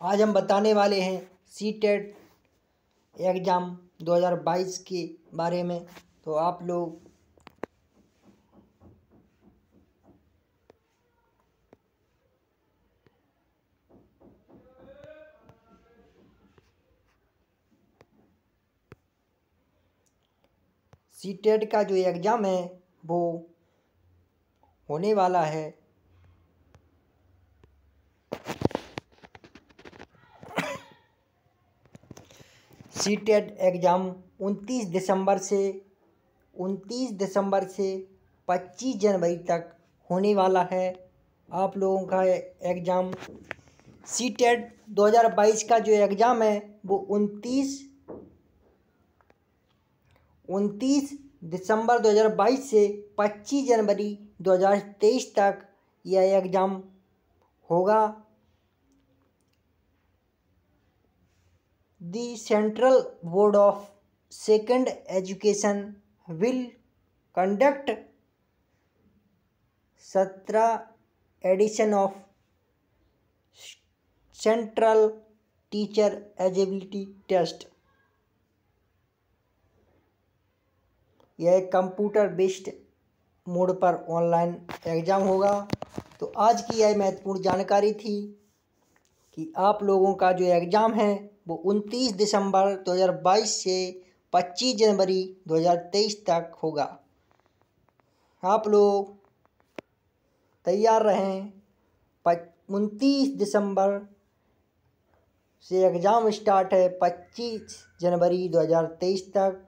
आज हम बताने वाले हैं सी टेट एग्ज़ाम 2022 के बारे में। तो आप लोग सी टेट का जो एग्ज़ाम है, वो होने वाला है सी टेट एग्ज़ाम उनतीस दिसंबर से, उनतीस दिसंबर से पच्चीस जनवरी तक होने वाला है। आप लोगों का एग्ज़ाम सी टेट दो हज़ार बाईस का जो एग्ज़ाम है, वो उनतीस उनतीस दिसंबर 2022 से 25 जनवरी 2023 तक यह एग्ज़ाम होगा। The central board of second education will conduct सत्रह edition of central teacher eligibility test. यह कंप्यूटर बेस्ड मोड पर ऑनलाइन एग्ज़ाम होगा। तो आज की यह महत्वपूर्ण जानकारी थी कि आप लोगों का जो एग्ज़ाम है वो उनतीस दिसंबर 2022 से 25 जनवरी 2023 तक होगा। आप लोग तैयार रहें। उनतीस दिसंबर से एग्ज़ाम स्टार्ट है 25 जनवरी 2023 तक।